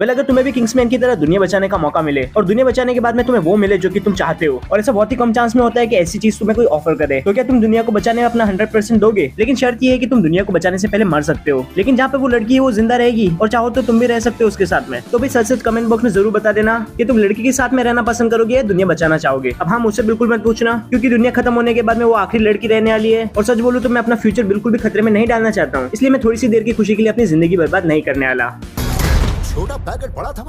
Well अगर तुम्हें भी किंग्समैन की तरह दुनिया बचाने का मौका मिले और दुनिया बचाने के बाद में तुम्हें वो मिले जो कि तुम चाहते हो, और ऐसा बहुत ही कम चांस में होता है कि ऐसी चीज़ तुम्हें कोई ऑफ़र करे तो क्या तुम दुनिया को बचाने में अपना हंड्रेड परसेंट दोगे? लेकिन शर्त ये है कि तुम दुनिया को बचाने से पहले मर सकते हो। लेकिन जहाँ पे वो लड़की है, वो ज़िंदा रहेगी, और चाहो तो तुम भी रह सकते हो उसके साथ में। तो भी सच सच कमेंट बॉक्स में ज़रूर बता देना की तुम लड़की के साथ में रहना पसंद करोगे या दुनिया बचाना चाहोगे। अब हम मुझसे बिल्कुल मत पूछना, क्योंकि दुनिया खत्म होने के बाद में वो आखिरी लड़की रहने वाली है, और सच बोलूँ तो मैं अपना फ्यूचर बिल्कुल भी खतरे में नहीं डालना चाहता हूँ। इसलिए मैं थोड़ी सी देर की खुशी के लिए अपनी ज़िंदगी बर्बाद नहीं करने वाला। छोटा पैकेट पड़ा था